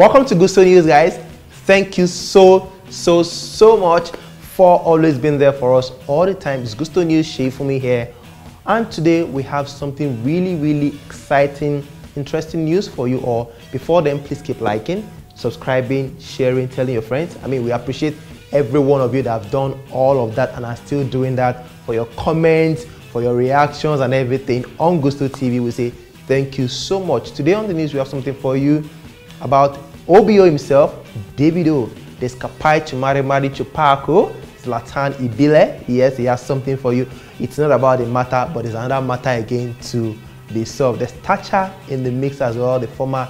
Welcome to Gusto News, guys. Thank you so, so, so much for always being there for us all the time. It's Gusto News, Shay for me here. And today we have something really, really exciting, interesting news for you all. Before then, please keep liking, subscribing, sharing, telling your friends. I mean, we appreciate every one of you that have done all of that and are still doing that for your comments, for your reactions and everything on Gusto TV. We say thank you so much. Today on the news, we have something for you about OBO himself, Davido, the Scapai Chumari Mari Chupako, Zlatan Ibile. Yes, he has something for you. It's not about the matter, but it's another matter again to be solved. There's Tacha in the mix as well, the former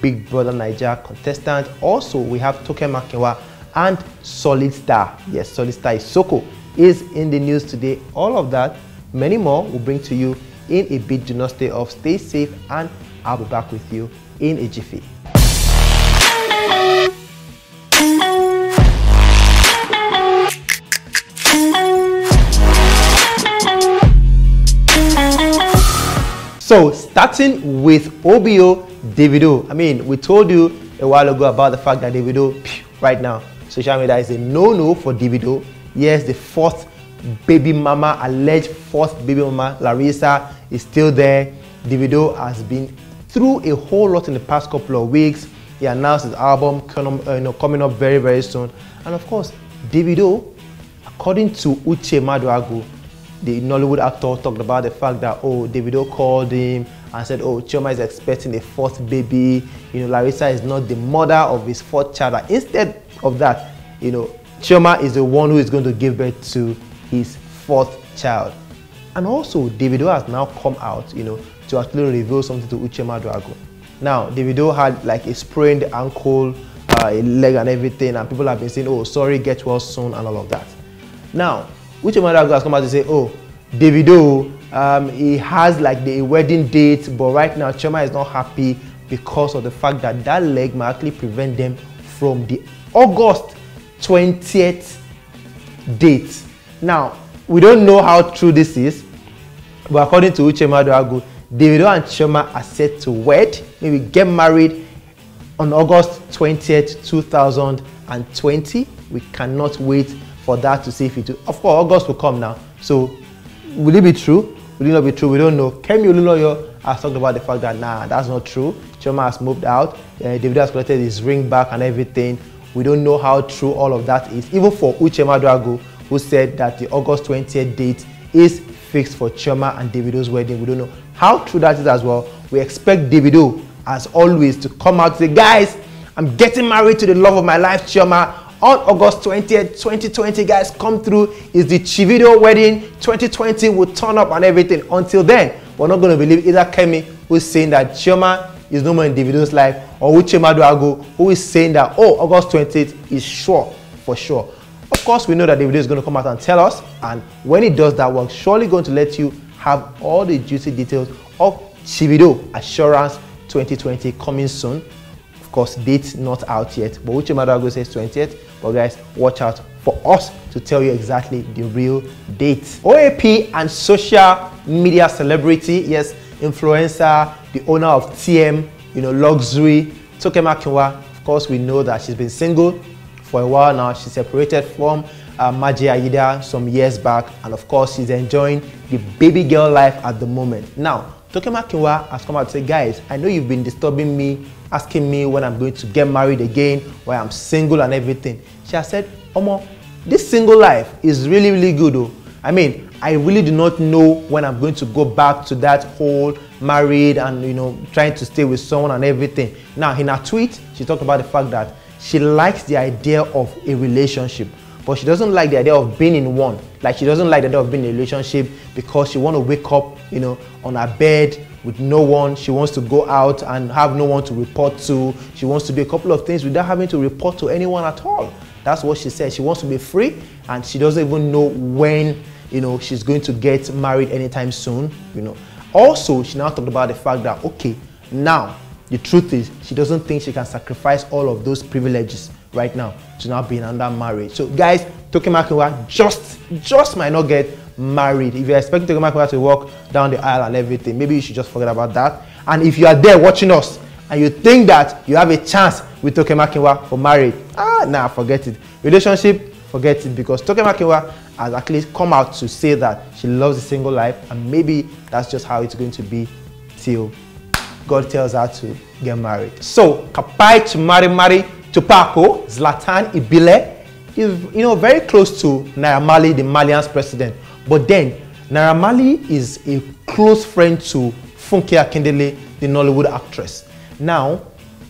Big Brother Naija contestant. Also, we have Toke Makinwa and Solid Star. Yes, Solid Star Isoko is in the news today. All of that, many more, will bring to you in a bit. Do not stay off, stay safe, and I'll be back with you in a jiffy. So starting with OBO Davido. I mean, we told you a while ago about the fact that Davido right now, social media is a no-no for Davido. Yes, the fourth baby mama, alleged fourth baby mama, Larissa, is still there. Davido has been through a whole lot in the past couple of weeks. He announced his album coming, uh, you know, coming up very, very soon. And of course, Davido, according to Uche Maduagu, the Nollywood actor talked about the fact that oh Davido called him and said oh Chioma is expecting a fourth baby. You know Larissa is not the mother of his fourth child. Instead of that you know Chioma is the one who is going to give birth to his fourth child. And also Davido has now come out you know to actually reveal something to Uche Maduagu now Davido had like a sprained ankle uh, a leg and everything and people have been saying oh sorry get well soon and all of that. Now Uche Maduagu has come out to say, oh, Davido, um, he has like the wedding date, but right now Chioma is not happy because of the fact that that leg might actually prevent them from the August 20th date. Now, we don't know how true this is, but according to Uche Maduagu, Davido and Chioma are set to wed, maybe get married on August 20th, 2020. We cannot wait for that to see if it will. Of course, August will come now. So, will it be true? Will it not be true? We don't know. Kemi Olunloyo has talked about the fact that nah, that's not true. Chioma has moved out. Uh, David has collected his ring back and everything. We don't know how true all of that is. Even for Uche Maduagu, who said that the August 20th date is fixed for Chioma and Davido's wedding. We don't know how true that is as well. We expect Davido, as always, to come out and say, guys, I'm getting married to the love of my life, Chioma on August 20th, 2020, guys, come through. Is the Chivido wedding 2020 will turn up and everything. Until then, we're not going to believe either Kemi, who's saying that Chioma is no more in Davido's life, or Uche Maduagu, who is saying that, oh, August 20th is sure, for sure. Of course, we know that Davido is going to come out and tell us, and when he does that, we're surely going to let you have all the juicy details of Chivido Assurance 2020 coming soon course, date not out yet, but Uche says 20th. But guys, watch out for us to tell you exactly the real date. OAP and social media celebrity, yes, influencer, the owner of TM, you know, luxury, Toke Makinwa. Of course, we know that she's been single for a while now. She separated from uh, Maje Ayida some years back, and of course, she's enjoying the baby girl life at the moment. Now, Toke Makinwa has come out to say, guys, I know you've been disturbing me, asking me when I'm going to get married again, why I'm single and everything. She has said, Omo, this single life is really, really good though. I mean, I really do not know when I'm going to go back to that whole married and, you know, trying to stay with someone and everything. Now, in her tweet, she talked about the fact that she likes the idea of a relationship but she doesn't like the idea of being in one. Like she doesn't like the idea of being in a relationship because she want to wake up, you know, on her bed with no one. She wants to go out and have no one to report to. She wants to do a couple of things without having to report to anyone at all. That's what she said. She wants to be free and she doesn't even know when, you know, she's going to get married anytime soon, you know. Also, she now talked about the fact that, okay, now the truth is she doesn't think she can sacrifice all of those privileges right now to now being under marriage. So guys, Toke Makinwa just just might not get married. If you're expecting Toke Makinwa to walk down the aisle and everything, maybe you should just forget about that. And if you are there watching us and you think that you have a chance with Toke Makinwa for marriage. Ah, nah, forget it. Relationship, forget it because Toke Makinwa has actually come out to say that she loves the single life and maybe that's just how it's going to be till God tells her to get married. So, Kapai to marry marry to Paco, Zlatan Ibile is you know very close to Naira the Marlian's president. But then Naira is a close friend to Funke Akindele, the Nollywood actress. Now,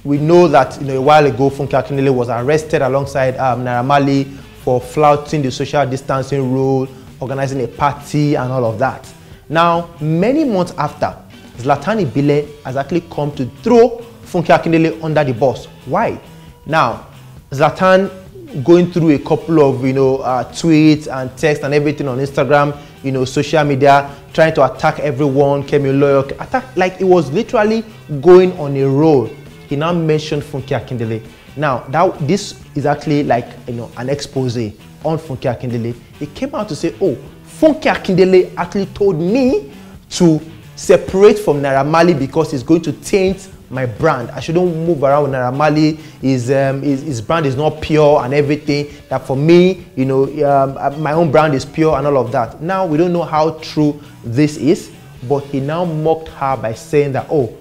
we know that you know, a while ago, Funke Akindele was arrested alongside um, for flouting the social distancing rule, organizing a party, and all of that. Now, many months after, Zlatan Ibile has actually come to throw Funke Akindele under the bus. Why? Now, Zlatan going through a couple of you know uh, tweets and text and everything on Instagram, you know, social media, trying to attack everyone, Kemi Loyo, attack like it was literally going on a roll. He now mentioned Funke Akindele. Now, that this is actually like you know an expose on Funke Akindele. He came out to say, "Oh, Funke Akindele actually told me to separate from Naira Marley because he's going to taint my brand. I shouldn't move around with Naira Marley. His, um, his, his brand is not pure and everything. That for me, you know, um, uh, my own brand is pure and all of that. Now, we don't know how true this is, but he now mocked her by saying that, oh,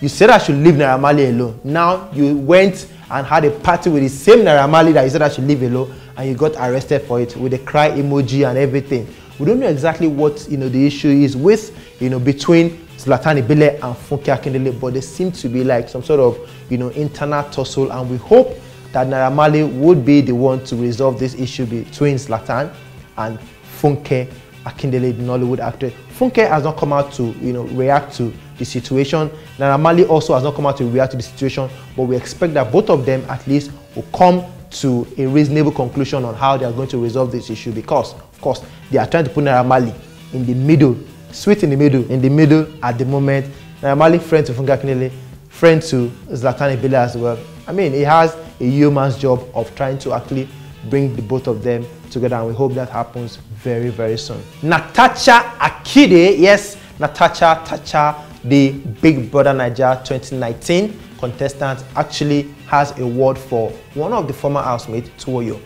you said I should leave Naira Marley alone. Now, you went and had a party with the same Naira Marley that you said I should leave alone, and you got arrested for it with a cry emoji and everything. We don't know exactly what, you know, the issue is with, you know, between Zlatan and Funke Akindele, but there seems to be like some sort of, you know, internal tussle, and we hope that Naira Marley would be the one to resolve this issue between Zlatan and Funke Akindele, the Nollywood actor. Funke has not come out to, you know, react to the situation. Naira Marley also has not come out to react to the situation, but we expect that both of them at least will come to a reasonable conclusion on how they are going to resolve this issue because, of course, they are trying to put Naira Marley in the middle sweet in the middle, in the middle at the moment. Marley friend to Funke Akindele, friend to Zlatan Ibile as well. I mean, he has a human's job of trying to actually bring the both of them together, and we hope that happens very, very soon. Natasha Akide, yes, Natasha Tacha, the Big Brother Nigeria 2019 contestant, actually has a word for one of the former housemates, Tuoyo.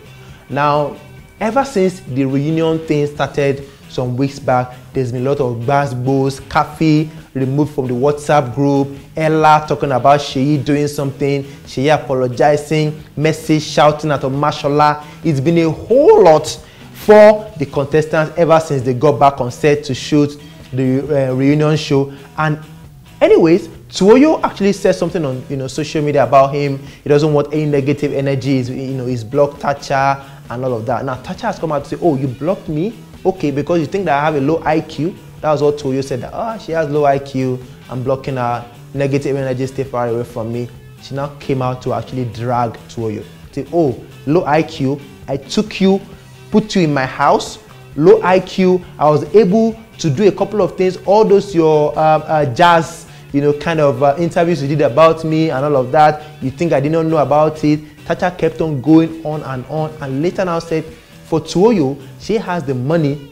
Now, ever since the reunion thing started some weeks back. There's been a lot of gbasgbos, Khafi removed from the WhatsApp group, Ella talking about Sheyi doing something, Sheyi apologizing, message shouting at Mashallah. It's been a whole lot for the contestants ever since they got back on set to shoot the uh, reunion show. And anyways, Tuoyo actually said something on you know social media about him. He doesn't want any negative energy. He's, you know, he's blocked Tacha and all of that. Now Tacha has come out to say, "Oh, you blocked me okay, because you think that I have a low IQ, that was what Tuoyo said that, oh, she has low IQ, I'm blocking her, negative energy, stay far away from me. She now came out to actually drag Tuoyo. Say, oh, low IQ, I took you, put you in my house, low IQ, I was able to do a couple of things, all those your uh, uh, jazz, you know, kind of uh, interviews you did about me and all of that, you think I didn't know about it. Tata kept on going on and on and later now said, for Tuoyo, she has the money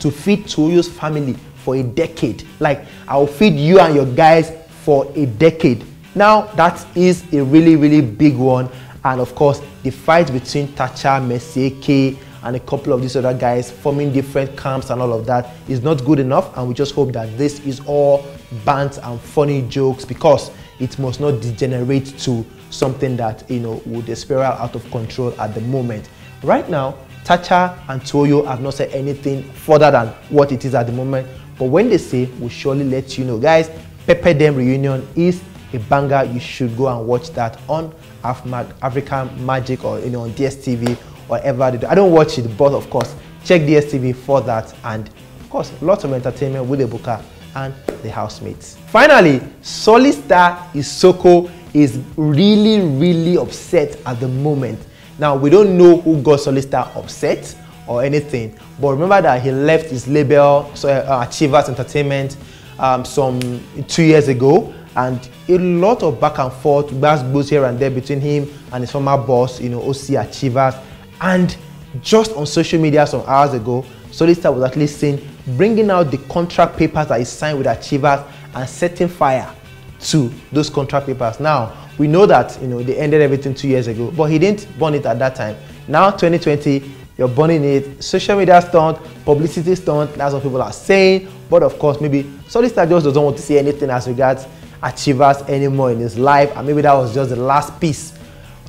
to feed Tuoyo's family for a decade. Like, I'll feed you and your guys for a decade. Now, that is a really, really big one. And of course, the fight between Tacha, Mercy Eke, and a couple of these other guys forming different camps and all of that is not good enough. And we just hope that this is all bants and funny jokes because it must not degenerate to something that, you know, would spiral out of control at the moment. Right now, Tacha and Tuoyo have not said anything further than what it is at the moment. But when they say, we'll surely let you know. Guys, Pepper Dem reunion is a banger. You should go and watch that on African Magic or you know on DSTV or whatever they do. I don't watch it, but of course, check DSTV for that. And of course, lots of entertainment with Ebuka and the housemates. Finally, Solid Star Isoko is really, really upset at the moment now, we don't know who got Solista upset or anything, but remember that he left his label, so, uh, Achievers Entertainment, um, some two years ago, and a lot of back and forth, goes here and there between him and his former boss, you know, OC Achievers. And just on social media some hours ago, Solista was at least seen bringing out the contract papers that he signed with Achievers and setting fire to those contract papers. Now, we know that you know they ended everything two years ago, but he didn't burn it at that time. Now, 2020, you're burning it. Social media stunt, publicity stunt, that's what people are saying. But of course, maybe Solista just doesn't want to see anything as regards achievers anymore in his life, and maybe that was just the last piece,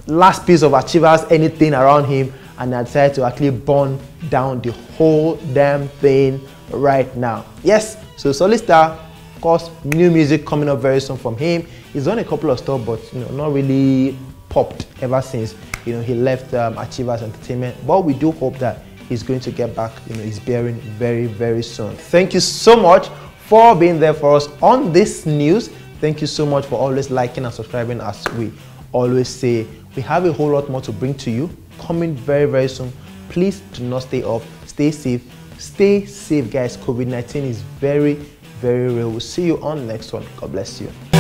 last piece of achievers, anything around him, and I decided to actually burn down the whole damn thing right now. Yes, so Solista, course, new music coming up very soon from him. He's done a couple of stuff, but you know, not really popped ever since you know he left um, Achievers Entertainment. But we do hope that he's going to get back. You know, he's bearing very very soon. Thank you so much for being there for us on this news. Thank you so much for always liking and subscribing as we always say. We have a whole lot more to bring to you coming very very soon. Please do not stay off. Stay safe. Stay safe, guys. COVID-19 is very very real. We'll see you on next one. God bless you.